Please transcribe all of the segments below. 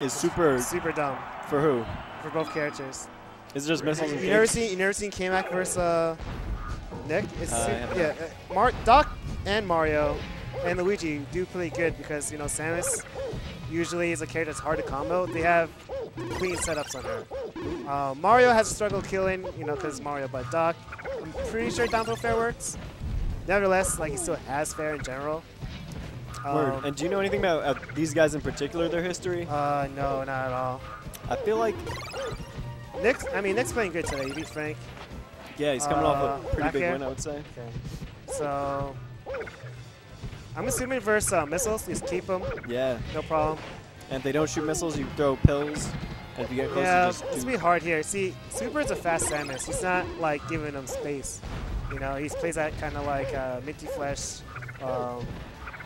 is super Super dumb for who? for both characters. Is it just missiles and You never seen you never seen K-Mac versus uh, Nick? It's Uh, yeah, uh, Mar Doc and Mario and Luigi do pretty good because you know Samus usually is a character that's hard to combo. They have clean setups on her. Uh, Mario has a struggle killing, you know, because Mario, but Doc, I'm pretty sure down throw fair works. Nevertheless, like he still has fair in general. Word. Um, And do you know anything about uh, these guys in particular, their history? uh, no, not at all. I feel like, Nick's, I mean, Nick's playing good today. He beat Frank. yeah, he's coming off Uh, a pretty big air? win, I would say. Okay. So, I'm assuming versus uh, missiles, just keep them, Yeah. no problem. And if they don't shoot missiles, you throw pills. And if you get close, yeah, it's just gonna be hard here. See, Super is a fast Samus. He's not like giving them space. You know, he plays that kind of like uh, Minty Flesh, um,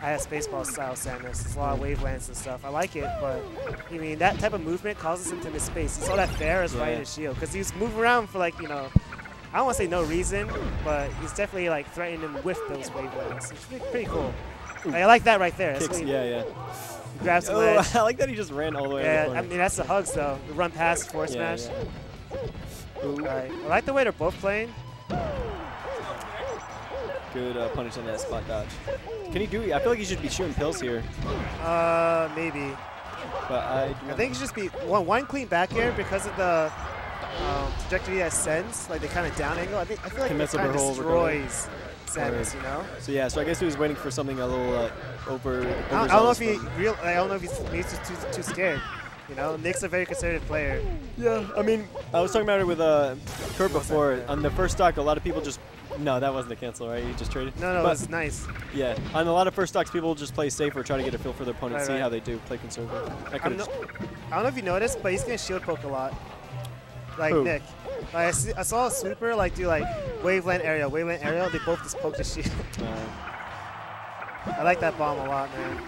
I have Spaceball style Samus. There's a lot of wavelands and stuff. I like it, but I mean that type of movement causes him to miss space. You saw that fair is right in his shield because he was moving around for like you know, I don't want to say no reason, but he's definitely like threatening him with those wavelands. It's pretty, pretty cool. Like, I like that right there. Kicks. Yeah, yeah. grabs the Oh, ledge. I like that he just ran all the way. Yeah, the I mean that's the hugs though. The run past, force Yeah, smash. yeah. Ooh, Alright, I like the way they're both playing. Good uh, punish on that spot dodge. Can he do? I feel like he should be shooting pills here, Uh, maybe. but I. I think he should just be one, one clean back air because of the um, trajectory that sends, like the kind of down angle. I think I feel like it kind of destroys Samus. You know. So yeah, so I guess he was waiting for something a little uh, over. I don't, I don't know if he real. I don't know if he's, he's just too, too scared. You know, Nick's a very conservative player. Yeah, I mean, I was talking about it with uh, Kurt before. On the first stock, a lot of people just. No, that wasn't a cancel, right? You just traded. No, no, But- it's nice. Yeah, on a lot of first stocks, people just play safer, try to get a feel for their opponent, Right, see right. how they do, play conservative. I no. I don't know if you noticed, but he's gonna shield poke a lot. Like Who? Nick. Like I, see, I saw a super like do like waveland area, waveland area. They both just poke the shield. I like that bomb a lot, man.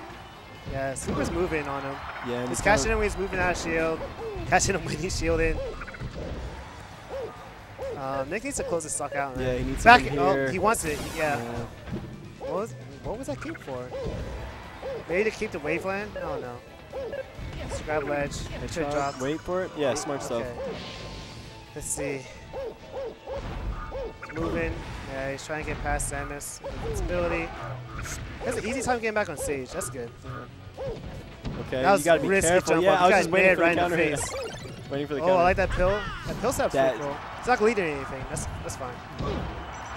Yeah, super's moving on him. yeah, He's catching him when he's moving out of shield, catching him when he's shielding. Um, Nick needs to close his suck out. Man. Yeah, he needs Back. something Oh, he wants it. Yeah. Yeah. What was what was that keep for? Maybe to keep the waveland? I don't know. Grab ledge. Should drop. Wait for it. Yeah, Wait, smart stuff. Let's see. Moving. Yeah, he's trying to get past Samus. Invincibility. Has an easy time getting back on stage. That's good. Okay, That was you gotta be risky careful. jump Yeah, up. I was just waiting for right the in the counter. face. waiting for the Oh. I like that pill. That pill setup's That- pretty cool. It's not leading anything. That's that's fine.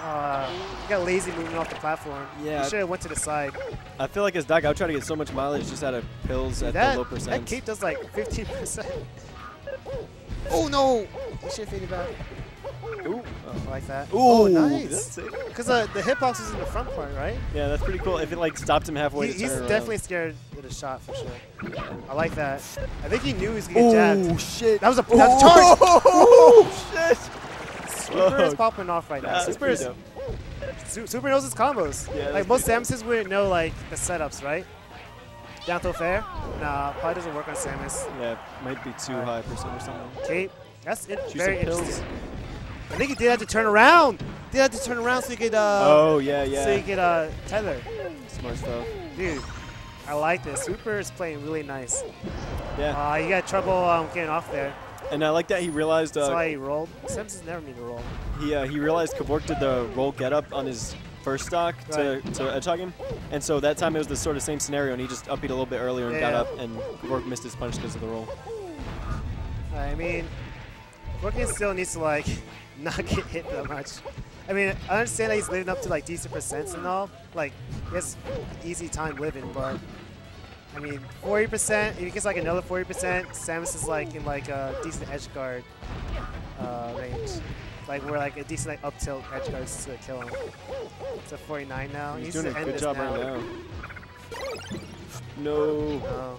Uh, you got lazy moving off the platform. Yeah. You should have went to the side. I feel like as Doc, I would try to get so much mileage just out of pills at that the low percent. that percent. cape does like 15%. oh no! You should have faded back. Ooh. I like that. Ooh, oh, nice. Because uh, the hitbox is in the front part, right? Yeah, that's pretty cool. If it like stopped him halfway He, he's around. definitely scared of a shot for sure. I like that. I think he knew he was gonna get jabbed. Oh shit! That was a that was a charge. Oh shit! Super is Oh, popping off right now. Super, is. Su- Super knows his combos. Yeah, like most Samuses wouldn't know like the setups, right? Down throw fair? Nah, probably doesn't work on Samus. Yeah, might be too Alright. high percent or something. Cape. That's it, very interesting. pills. I think he did have to turn around. Did have to turn around so he could uh oh yeah, yeah. so he could uh tether. Smart stuff. Dude, I like this. Super is playing really nice. Yeah, Uh, you got trouble um, getting off there. and I like that he realized That's uh, why he rolled. Samus never mean to roll. he uh, he realized Kavork did the roll get up on his first stock to to edge hug him, and so that time it was the sort of same scenario, and he just upbeat a little bit earlier and got up, and Kavork missed his punch because of the roll. I mean, Brooklyn still needs to like not get hit that much. I mean, I understand that he's living up to like decent percents and all. Like, he has easy time living, but I mean, 40%. If he gets like another 40%, Samus is like in like a decent edge guard uh, range. Like we're like a decent like up tilt edge guards to kill him. It's a 49 now. He He's needs doing a good this job now. right now. No. No.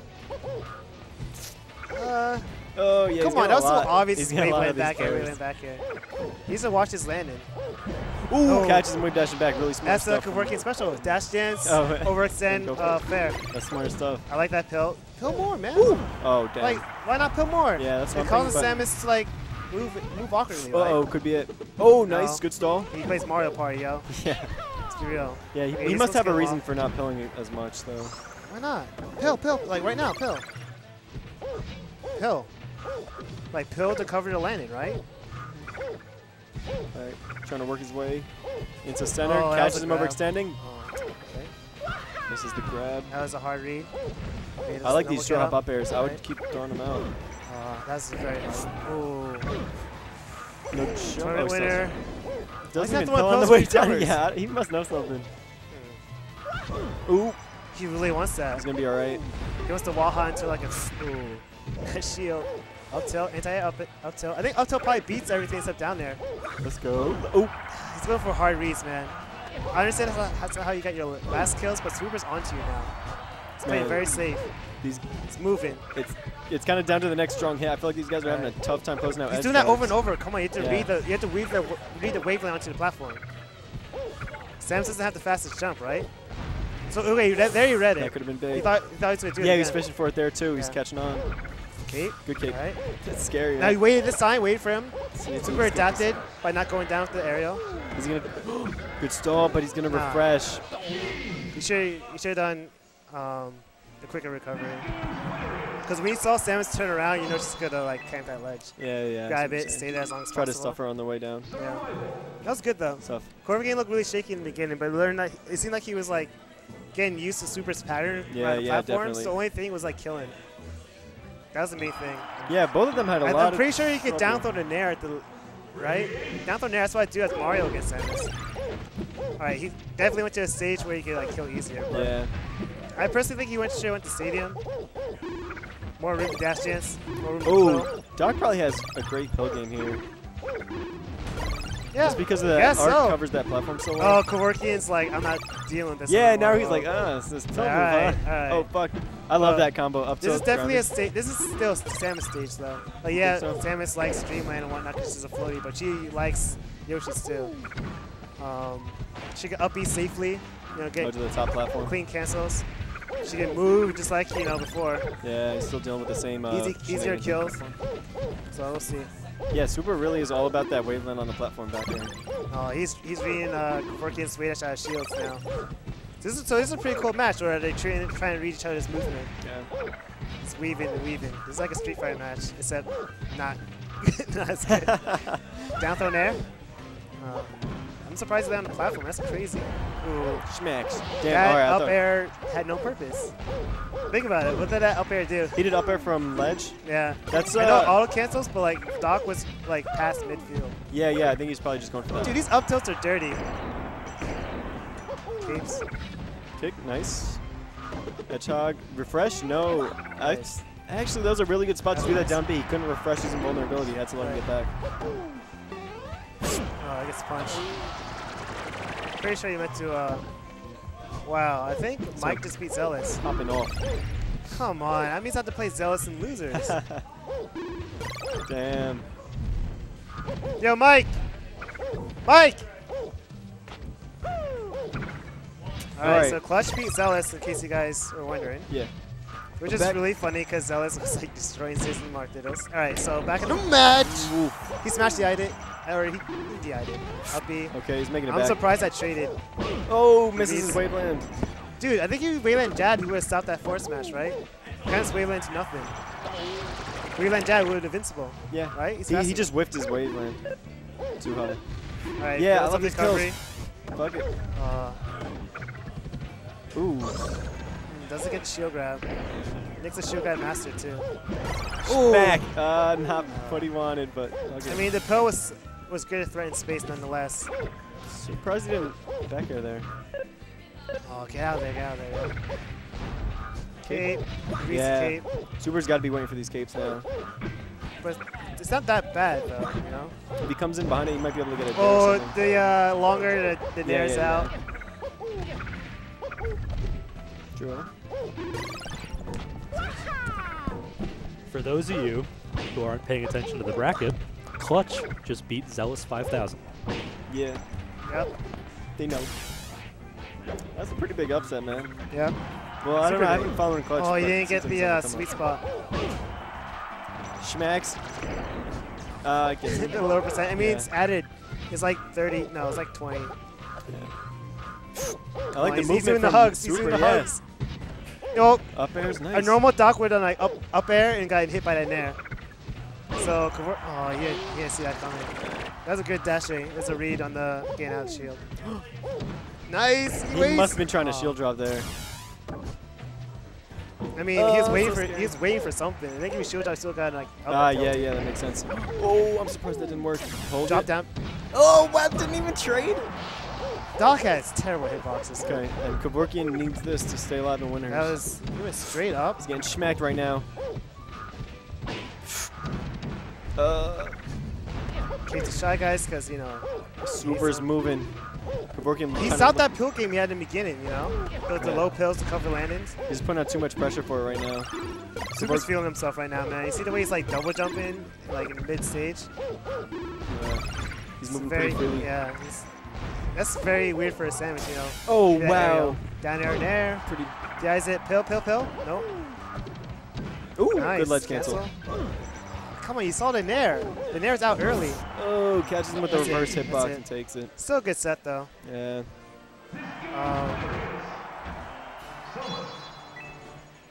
Uh, Oh yeah. Come on, that was so obvious. He's He's a lot went back here, wave players. went back here. He needs to watch his landing. Ooh, Oh. catches him with dashing back. Really smart That's the stuff. working special. Dash dance, Oh, overextend, uh, fair. That's smart stuff. I like that pill. Pill more, man. Oh damn. Like, why not pill more? Yeah, that's what It causes Samus to like move move awkwardly. Uh oh, Like. could be it. Oh, nice, No. good stall. He plays Mario Party, yo. Yeah, Let's be real. yeah. He, he must have a reason off. for not pilling it as much, though. Why not? Pill, pill. Like right now, pill. pill. Like pill to cover the landing, right? Trying to work his way into center. Oh, catches him overextending. Oh, okay. Misses the grab. That was a hard read. Made I like these short hop up airs. I would keep throwing them out. Uh, that's very nice. Ooh. No. Oh, Tournament winner. Doesn't even the one on the way down. Yeah, he must know something. Ooh, He really wants that. he's gonna be alright. He wants to wall hunt into like a ooh. shield. Up tilt, anti up it, up tilt. I think up tilt probably beats everything except down there. Let's go. Oh, He's going for hard reads, man. I understand that's how, that's how you got your last kills, but Swooper's onto you now. It's playing Man. very safe. these. It's moving. It's it's kind of down to the next strong hit. I feel like these guys are having a tough time closing out. He's doing that over and over. Come on, you have to Yeah. read the you have to weave the read the waveland onto the platform. Sam doesn't have the fastest jump, right? So okay, you read, there you read it. That could have been He big. thought, he thought he was to do Yeah, it he was again. fishing for it there too. He's catching on. Cape. Good cape. All right. That's scary. Now he waited this time, waited for him. See Super adapted by not going down with the aerial. He's gonna. Good stall, but he's gonna Nah. refresh. You should you should have done um, the quicker recovery. Because when you saw Samus turn around, you know she's gonna like camp that ledge, Yeah, yeah. grab it, stay there as long as Try to possible. stuff her on the way down. Yeah, that was good though. Tough. Corvin game looked really shaky in the beginning, but learned that it seemed like he was like getting used to Super's pattern Yeah, yeah, platform. definitely. So the only thing was like killing. That was the main thing. Yeah, both of them had a I, lot I'm pretty sure you could down throw the nair at the right. Down throw nair. That's what I do as Mario against Samus. All right, he definitely went to a stage where he could like kill easier. but- Yeah. I personally think he went should went to stadium. More room to dash dance. More room to Oh. Doc probably has a great pill game here. Yeah. Just because of the art so. covers that platform so well. Oh, Kevorkian's like, I'm not dealing with this. yeah, anymore. now he's like, ah, it's this pill move, Alright, huh? alright. Oh, fuck. I love Well, that combo. Up to This is definitely a stage. This is still Samus stage though. Like yeah, so? Samus likes Dreamland and whatnot because she's a floaty, but she likes Yoshi's too. Um, she can up safely. You know, Go get to the top platform. clean cancels. She can move just like you know before. Yeah, he's still dealing with the same. Uh, Easy- easier kills. So we'll see. Yeah, Super really is all about that waveland on the platform back there. Oh, he's he's reading uh, Swedish out of shields now. This is, so this is a pretty cool match where they're trying, trying to read each other's movement. Yeah. It's weaving and weaving. This is like a Street Fighter match, except not, not as good. Down throw air. Uh, I'm surprised they're on the platform. That's crazy. Ooh. Smacks. Damn, that right. Up air had no purpose. Think about it. What did that up air do? He did up air from ledge. Yeah. That's, I know uh, auto cancels, but like Doc was like past midfield. Yeah, yeah, I think he's probably just going for that. Dude, these up tilts are dirty. Capes. Kick, nice. Hedgehog, refresh, no. I, Nice. actually, those are really good spots to do that down B. He couldn't refresh his invulnerability. Had to let him get back. Oh, I guess punch. Pretty sure you meant to. Uh, wow, I think Mike just beat Zealous. Hopping off. Come on, that means I have to play Zealous and losers. Damn. Yo, Mike! Mike! Alright, Alright. so Clutch beat Zealous, in case you guys were wondering. Yeah. Which is really funny because Zealous was like destroying Citizen Martyrs. Alright, so back in the match! Oof. He smashed the it, or he, he DI'd it. Up B. Okay, he's making it I'm back. surprised I traded. Oh, misses his waveland. Dude, I think if Wayland Jad, he would have stopped that force smash, right? Against Wayland to nothing. Wayland Jad would have invincible. Yeah. Right? He's He, he just whiffed his waveland. Too high. Alright, Yeah, I love these recovery. Fuck it. Uh, Ooh. mm, doesn't get shield grab. Nick's a shield grab master too. Back. Uh, not what he wanted, but okay. I mean, the pill was was good at threatening space nonetheless. surprised he didn't back air there. Oh, get out of there, get out of there. Cape, greasy Yeah. cape. Super's got to be waiting for these capes now. But it's not that bad though, you know? If he comes in behind it, he might be able to get it. Oh, the uh, longer the, the Yeah, nair's yeah, out. True. For those of you who aren't paying attention to the bracket, Clutch just beat Zealous 5000. Yeah, Yep, they know. That's a pretty big upset, man. Yeah. Well, I don't know. I big. haven't followed Clutch. Oh, you didn't get since the it's uh, come sweet up. spot. Schmacks. Uh, gets the lower percent. I mean, Yeah. it's added. It's like 30. No, it's like 20. I like Oh, the he's, movement he's doing the from hugs. He's Super, doing the yeah. hugs. Yo, Up air's a nice. normal Doc would have like up up air and got hit by that nair. So Kavor oh he didn't, he didn't see that coming. That was a good dashing. There's a read on the gain out shield. nice. He, He must have been trying to Oh. shield drop there. I mean, he was Oh, waiting so for scary. he waiting for something. I think if he shield drop, still got like. up Ah, tilt. yeah, yeah, that makes sense. Oh, I'm surprised that didn't work. Hold Drop it. down. Oh, wow, didn't even trade. Doc has terrible hitboxes. Okay, and Kevorkian needs this to stay alive and win her. That was he went straight up. He's getting smacked right now. Uh, Keep the shy guys because you know Super's moving. Kevorkian he kinda stopped that pill game he had in the beginning. You know, built the Yeah. low pills to cover landings. He's putting out too much pressure for it right now. Super's feeling himself right now, man. You see the way he's like double jumping, like in mid stage. Yeah. He's moving very, pretty freely. yeah. He's, that's very weird for a sandwich, you know. Oh, wow. Down air, there. Pretty. Yeah, is it pill, pill, pill? Nope. Ooh, Nice. good ledge cancel. Come on, you saw the nair. The nair's out early. Oh, catches him with the That's reverse hitbox and takes it. Still a good set though. Yeah. Um,